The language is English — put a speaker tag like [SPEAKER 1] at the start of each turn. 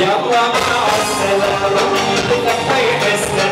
[SPEAKER 1] يا الله ما عسلامة لك خير اسلام